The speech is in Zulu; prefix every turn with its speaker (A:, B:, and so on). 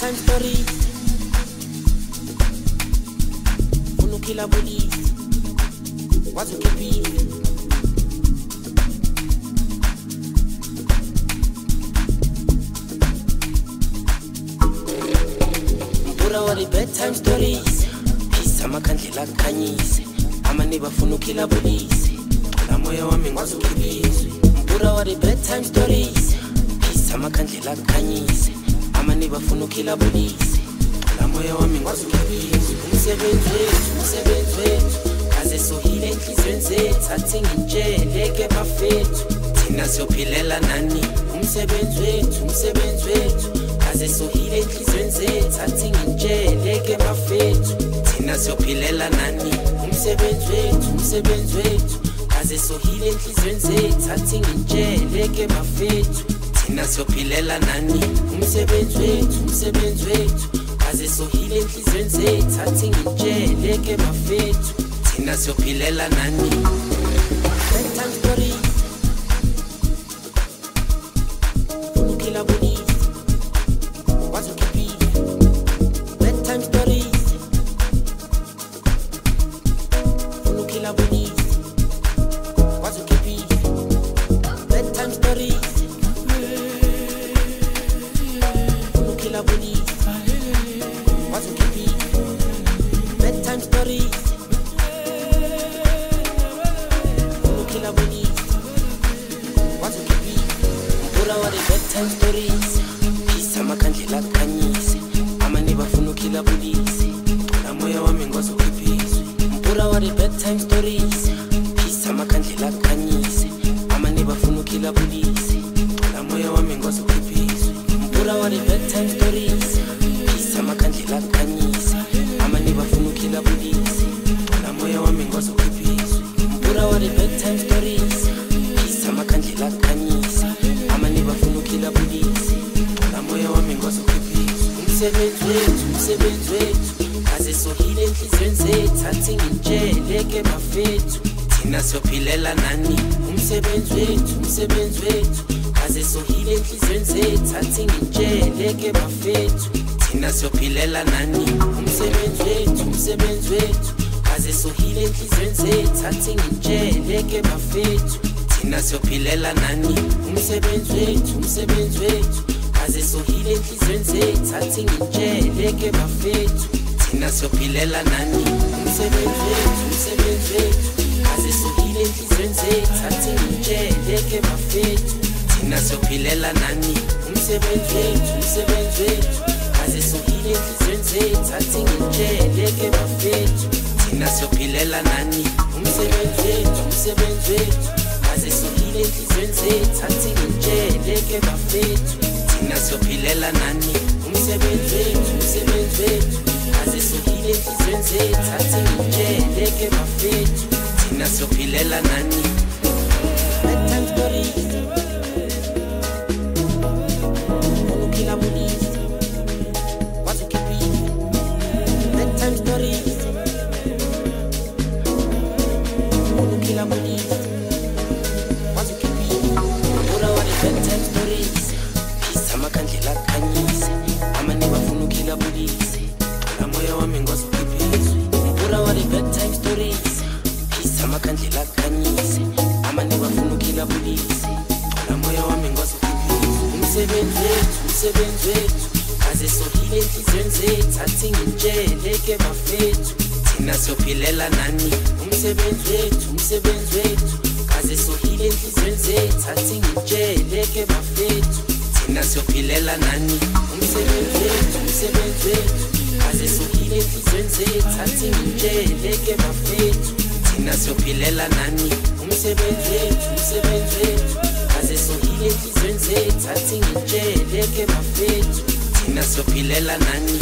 A: times story. Unukila bullies, watu kipi. Bura wali bedtime stories. Peace amakhandlela kukhanyise. Amane bafuna ukila bullies. Qala moya wami ngwazukhilizwe. Mbura wali bedtime stories. Peace amakhandlela kukhanyise. amane bafuna ukhila bonise la moya wami ngwazukibize umsebenzi wethu umsebenzi wethu kaze sohile enhliziyweni zethu athi ngitsheleke bafethu thina siyophilela nani umsebenzi wethu umsebenzi wethu kaze sohile enhliziyweni zethu athi ngitsheleke bafethu thina siyophilela nani umsebenzi wethu umsebenzi wethu kaze sohile enhliziyweni zethu athi ngitsheleke bafethu thina siyophilela nani umsebenzi wethu umsebenzi wethu kaze sohile enhliziyweni zethu athi ngitshele ke bafethu thina siyophilela nani Bedtime stories. wethu umsebenzi wethu kaze sohile enhliziyweni zethu athi ngintsheleke bafethu thina siyophilela nani umsebenzi wethu umsebenzi wethu kaze sohile enhliziyweni zethu athi ngintsheleke bafethu thina siyophilela nani umsebenzi wethu umsebenzi wethu kaze sohile enhliziyweni zethu athi ngintsheleke bafethu thina siyophilela nani umsebenzi wethu umsebenzi wethu azisukile enhliziyweni zethu athi ngitsheleke bafethu thina siyophilela nani umsebenzi wethu umsebenzi wethu azisukile enhliziyweni zethu athi ngitsheleke bafethu thina siyophilela nani umsebenzi wethu umsebenzi wethu azisukile enhliziyweni zethu athi ngitsheleke bafethu thina siyophilela nani umsebenzi wethu umsebenzi wethu azisukile enhliziyweni zethu athi ngitsheleke bafethu nasophilela nani umsebenzi wethu umsebenzi wethu azisukile enhlizweni zethu athi ngitshele ke bafethu thina sophilela nani amakhandlela akhanyise amaningi afuna ukhilabulise thola moya wami ngozifilise umsebenzi wethu umsebenzi wethu kaze sohile enhliziyweni zethu athi ngitsheleke bafethu thina siyophilela nani umsebenzi wethu umsebenzi wethu kaze sohile enhliziyweni zethu athi ngitsheleke bafethu thina siyophilela nani umsebenzi wethu umsebenzi wethu kaze sohile enhliziyweni zethu athi ngitsheleke bafethu thina siyophilela nani umsebenzi wethu umsebenzi wethu kaze sohile ezizweni zethu athi ngitsheleke bafethu thina siyophilela nani